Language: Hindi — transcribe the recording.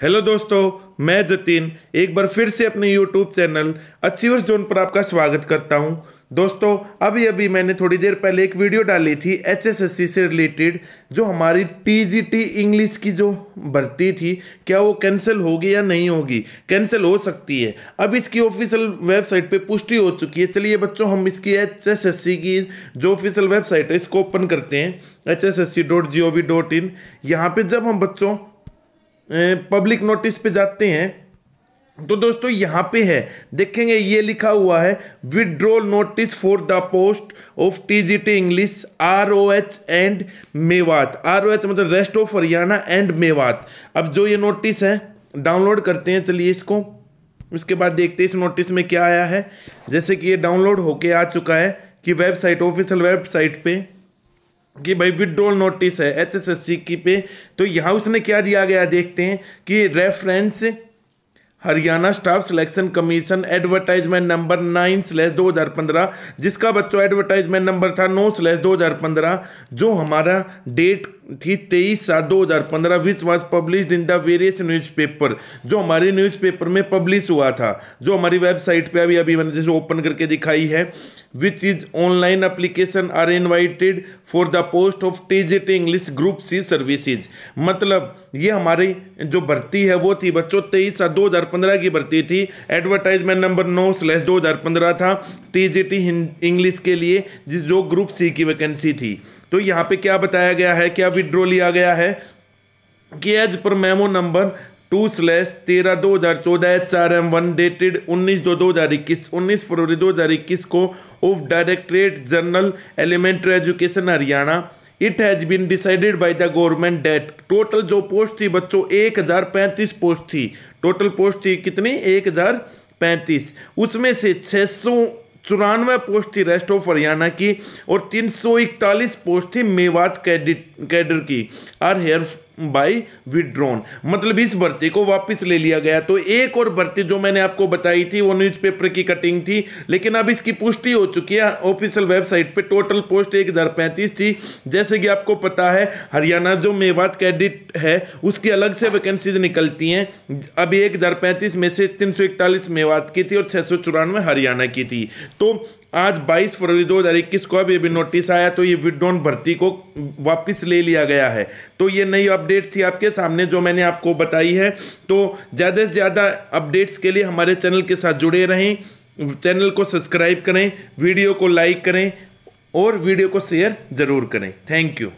हेलो दोस्तों, मैं जतिन, एक बार फिर से अपने यूट्यूब चैनल अचीवर्स जोन पर आपका स्वागत करता हूँ। दोस्तों, अभी अभी मैंने थोड़ी देर पहले एक वीडियो डाली थी एचएसएससी से रिलेटेड जो हमारी टीजीटी इंग्लिश की जो भर्ती थी, क्या वो कैंसिल होगी या नहीं होगी? कैंसिल हो सकती है। अब इसकी ऑफिशियल वेबसाइट पे पुष्टि हो चुकी है। चलिए बच्चों, हम इसकी एचएसएससी की जो ऑफिशियल वेबसाइट है, इसको ओपन करते हैं H S S C dot G O V dot in यहाँ पर जब हम बच्चों पब्लिक नोटिस पे जाते हैं। तो दोस्तों, यहाँ पे है। देखेंगे, ये लिखा हुआ है withdrawal notice for the post of TGT English R O H and Mewat R O H मतलब rest of Haryana and Mewat अब जो ये नोटिस है डाउनलोड करते हैं। चलिए इसको। उसके बाद देखते हैं इस नोटिस में क्या आया है। जैसे कि ये डाउनलोड होके आ चुका है कि वेबसाइट ऑफिशियल वेबसाइट पे कि भाई विड्रोल नोटिस है एच एस एस सी की पे। तो यहाँ उसने क्या दिया गया, देखते हैं कि reference Haryana staff selection commission advertisement number nine slash दो हज़ार पंद्रह, जिसका बच्चों एडवर्टाइजमेंट नंबर था नौ स्लैश दो हज़ार पंद्रह, जो हमारा डेट थी तेईस सात दो हज़ार पंद्रह which was publish in the various newspaper जो हमारे न्यूज़पेपर में पब्लिश हुआ था, जो हमारी वेबसाइट पे अभी अभी मैंने जैसे ओपन करके दिखाई है which is online application are invited for the post of TGT English group C services मतलब ये हमारी जो भर्ती है, वो थी बच्चों, तेईस सात दो हज़ार पंद्रह की भर्ती थी। एडवर्टाइजमेंट नंबर नौ स्लैश दो हज़ार पंद्रह था टीजीटी इंग्लिश के लिए, जिस जो ग्रुप सी की वैकेंसी थी। तो यहाँ पे क्या बताया गया है, क्या विड्रॉ लिया गया है? कि as per memo number two slash तेरह दो हज़ार चौदह H R M one dated उन्नीस दो दो हज़ार इक्कीस, उन्नीस फरवरी दो हज़ार इक्कीस को of directorate general elementary education Haryana it has been decided by the government date total जो पोस्ट थी बच्चों, एक हज़ार पैंतीस पोस्ट थी। टोटल पोस्ट थी कितनी? एक हज़ार पैंतीस। उसमें से छः सौ चौरानवे पोस्ट थी रेस्ट ऑफ़ हरियाणा की, और तीन सौ इकतालीस पोस्ट थी मेवात कैडर की। आर हेयर बाई विड्रॉन मतलब इस भर्ती को वापस ले लिया गया। तो एक और भर्ती जो मैंने आपको बताई थी, वो न्यूज़पेपर की कटिंग थी। लेकिन अब इसकी पुष्टि हो चुकी है। ऑफिशियल वेबसाइट पे टोटल पोस्ट एक हज़ार पैंतीस थी। जैसे कि आपको पता है, हरियाणा जो मेवात कैडिट है, उसकी अलग से वैकेंसीज निकलती हैं। अभी एक हज़ार पैंतीस में से तीन सौ इकतालीस मेवात की थी और छः सौ चौरानवे हरियाणा की थी। तो आज 22 फरवरी 2021 को अब ये भी नोटिस आया तो ये विड्रॉन भर्ती को वापस ले लिया गया है। तो ये नई अपडेट थी आपके सामने, जो मैंने आपको बताई है। तो ज़्यादा से ज़्यादा अपडेट्स के लिए हमारे चैनल के साथ जुड़े रहें चैनल को सब्सक्राइब करें वीडियो को लाइक करें और वीडियो को शेयर ज़रूर करें। Thank you